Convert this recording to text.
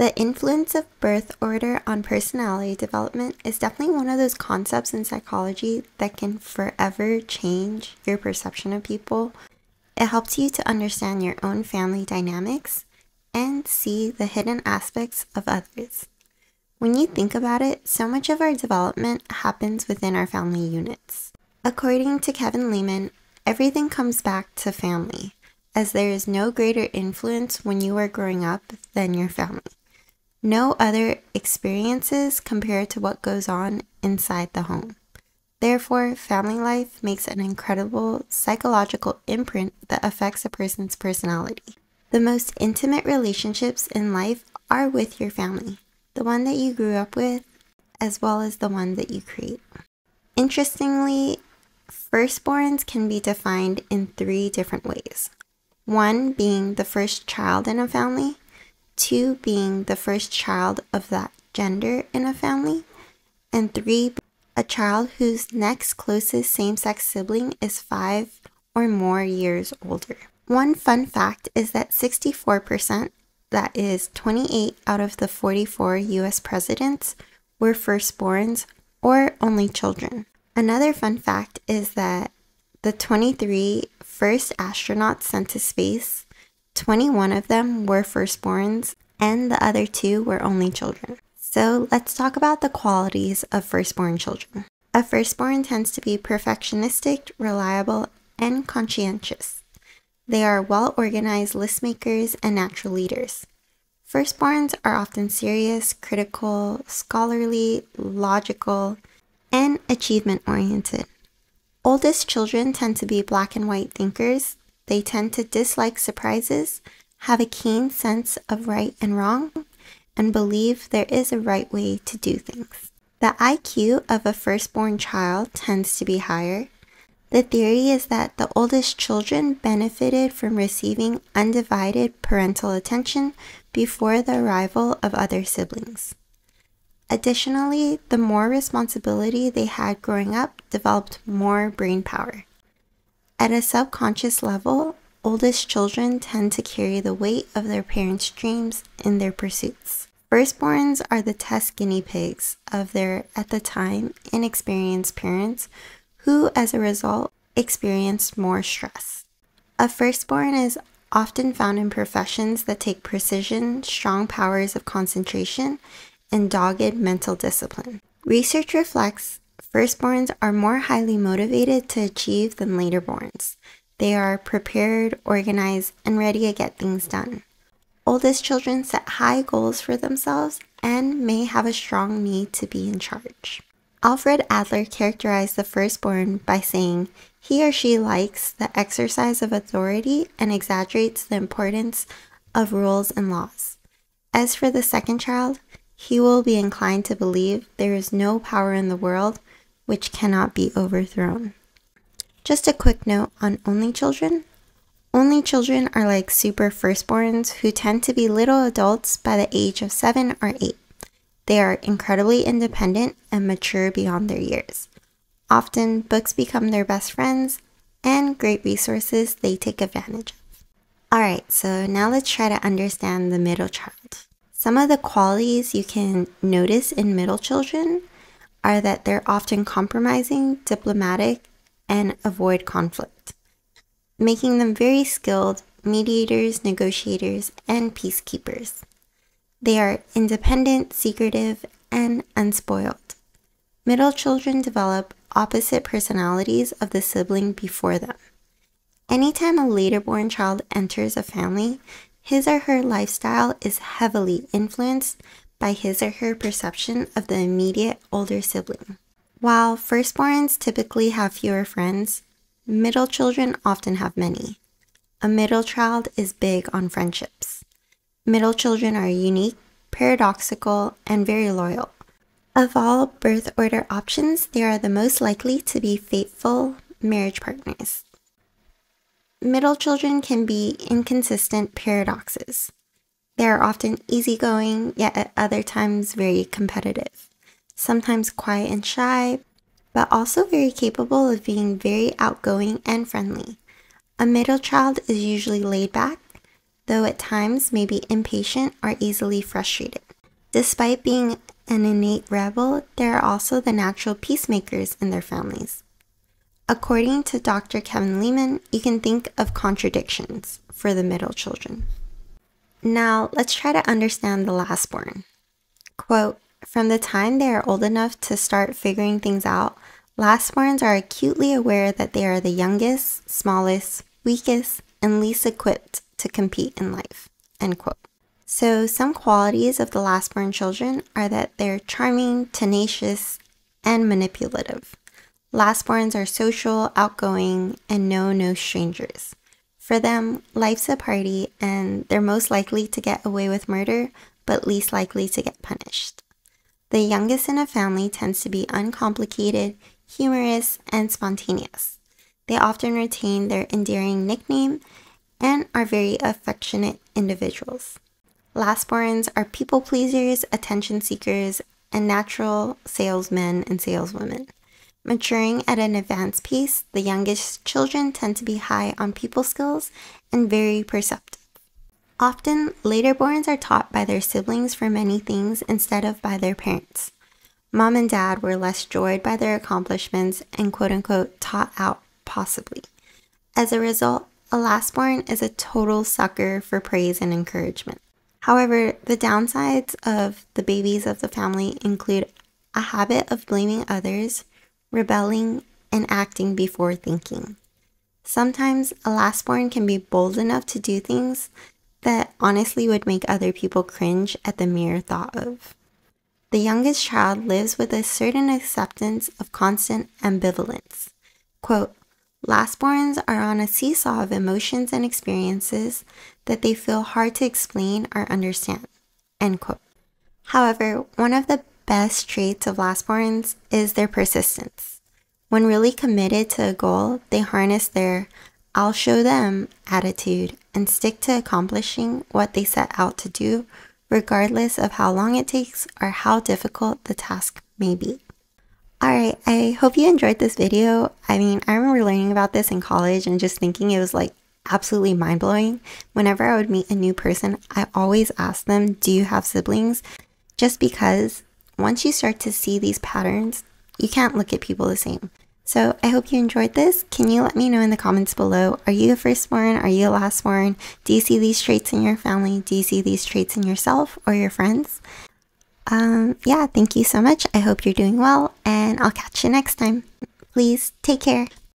The influence of birth order on personality development is definitely one of those concepts in psychology that can forever change your perception of people. It helps you to understand your own family dynamics and see the hidden aspects of others. When you think about it, so much of our development happens within our family units. According to Kevin Leman, everything comes back to family, as there is no greater influence when you are growing up than your family. No other experiences compare to what goes on inside the home. Therefore, family life makes an incredible psychological imprint that affects a person's personality. The most intimate relationships in life are with your family, the one that you grew up with, as well as the one that you create. Interestingly, firstborns can be defined in three different ways. One being the first child in a family, two being the first child of that gender in a family, and three, a child whose next closest same sex sibling is five or more years older. One fun fact is that 64%, that is 28 out of the 44 US presidents, were firstborns or only children. Another fun fact is that the 23 first astronauts sent to space 21 of them were firstborns, and the other two were only children. So let's talk about the qualities of firstborn children. A firstborn tends to be perfectionistic, reliable, and conscientious. They are well organized list makers and natural leaders. Firstborns are often serious, critical, scholarly, logical, and achievement oriented. Oldest children tend to be black and white thinkers they tend to dislike surprises, have a keen sense of right and wrong, and believe there is a right way to do things. The IQ of a firstborn child tends to be higher. The theory is that the oldest children benefited from receiving undivided parental attention before the arrival of other siblings. Additionally, the more responsibility they had growing up developed more brain power. At a subconscious level, oldest children tend to carry the weight of their parents' dreams in their pursuits. Firstborns are the test guinea pigs of their, at the time, inexperienced parents who, as a result, experience more stress. A firstborn is often found in professions that take precision, strong powers of concentration, and dogged mental discipline. Research reflects Firstborns are more highly motivated to achieve than laterborns. They are prepared, organized, and ready to get things done. Oldest children set high goals for themselves and may have a strong need to be in charge. Alfred Adler characterized the firstborn by saying he or she likes the exercise of authority and exaggerates the importance of rules and laws. As for the second child, he will be inclined to believe there is no power in the world which cannot be overthrown. Just a quick note on only children. Only children are like super firstborns who tend to be little adults by the age of 7 or 8. They are incredibly independent and mature beyond their years. Often, books become their best friends and great resources they take advantage of. Alright, so now let's try to understand the middle child. Some of the qualities you can notice in middle children are that they're often compromising, diplomatic, and avoid conflict, making them very skilled mediators, negotiators, and peacekeepers. They are independent, secretive, and unspoiled. Middle children develop opposite personalities of the sibling before them. Anytime a later born child enters a family, his or her lifestyle is heavily influenced by his or her perception of the immediate older sibling. While firstborns typically have fewer friends, middle children often have many. A middle child is big on friendships. Middle children are unique, paradoxical, and very loyal. Of all birth order options, they are the most likely to be faithful marriage partners. Middle children can be inconsistent paradoxes. They are often easygoing, yet at other times very competitive. Sometimes quiet and shy, but also very capable of being very outgoing and friendly. A middle child is usually laid back. though at times may be impatient or easily frustrated. Despite being an innate rebel, there are also the natural peacemakers in their families. According to Dr. Kevin Leman, you can think of contradictions for the middle children. Now, let's try to understand the lastborn. Quote From the time they are old enough to start figuring things out, lastborns are acutely aware that they are the youngest, smallest, weakest, and least equipped to compete in life. End quote. So, some qualities of the lastborn children are that they're charming, tenacious, and manipulative. Lastborns are social, outgoing, and know no strangers. For them, life's a party, and they're most likely to get away with murder, but least likely to get punished. The youngest in a family tends to be uncomplicated, humorous, and spontaneous. They often retain their endearing nickname and are very affectionate individuals. Lastborns are people pleasers, attention seekers, and natural salesmen and saleswomen. Maturing at an advanced pace, the youngest children tend to be high on people skills and very perceptive. Often, laterborns are taught by their siblings for many things instead of by their parents. Mom and dad were less joyed by their accomplishments and quote unquote taught out possibly. As a result, a lastborn is a total sucker for praise and encouragement. However, the downsides of the babies of the family include a habit of blaming others, rebelling, and acting before thinking. Sometimes a lastborn can be bold enough to do things that honestly would make other people cringe at the mere thought of. The youngest child lives with a certain acceptance of constant ambivalence. Quote, Lastborns are on a seesaw of emotions and experiences that they feel hard to explain or understand. End quote. However, one of the best traits of lastborns is their persistence. When really committed to a goal, they harness their I'll show them attitude and stick to accomplishing what they set out to do, regardless of how long it takes or how difficult the task may be. Alright, I hope you enjoyed this video. I mean, I remember learning about this in college and just thinking it was like absolutely mind blowing. Whenever I would meet a new person, I always asked them, Do you have siblings? Just because once you start to see these patterns, you can't look at people the same. So I hope you enjoyed this. Can you let me know in the comments below? Are you a firstborn? Are you a lastborn? Do you see these traits in your family? Do you see these traits in yourself or your friends? Um, yeah, thank you so much. I hope you're doing well, and I'll catch you next time. Please take care.